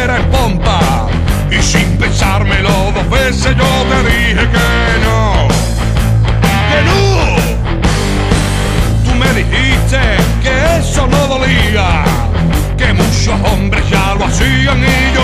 cadera en pompa. Y sin pensármelo dos veces yo te dije que no. Que no. Tú me dijiste que eso no dolía. Que muchos hombres ya lo hacían y yo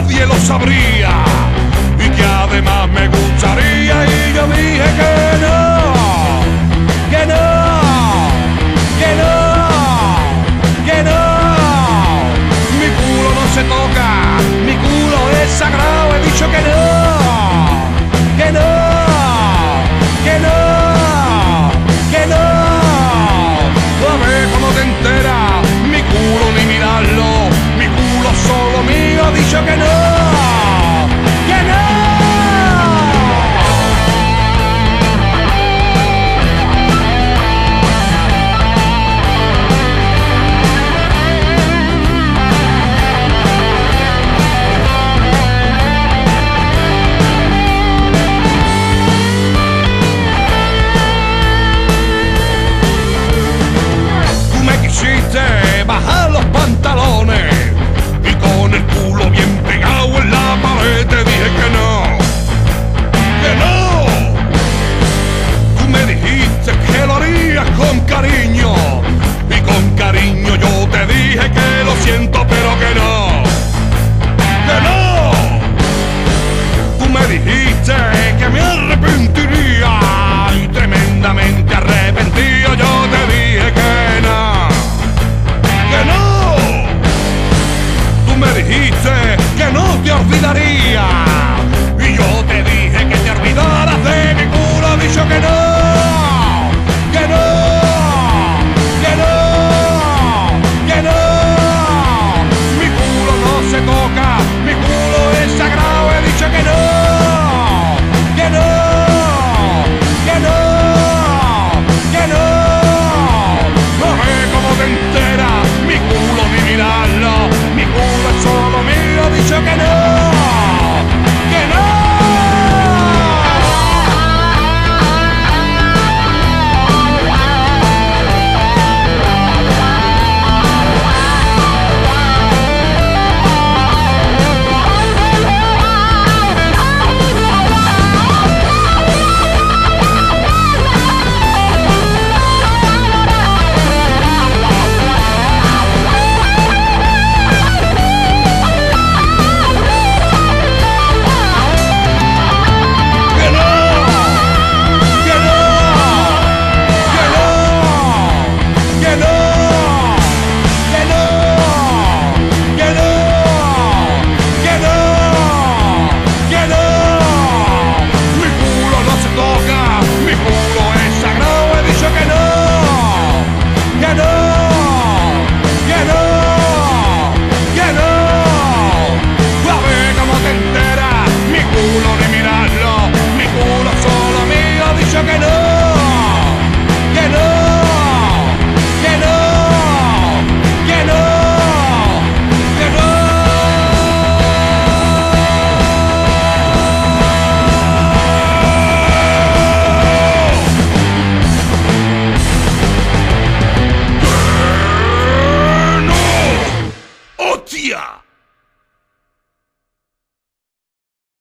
nadie lo sabría. Y que además me gustaría. Y yo dije que barranco.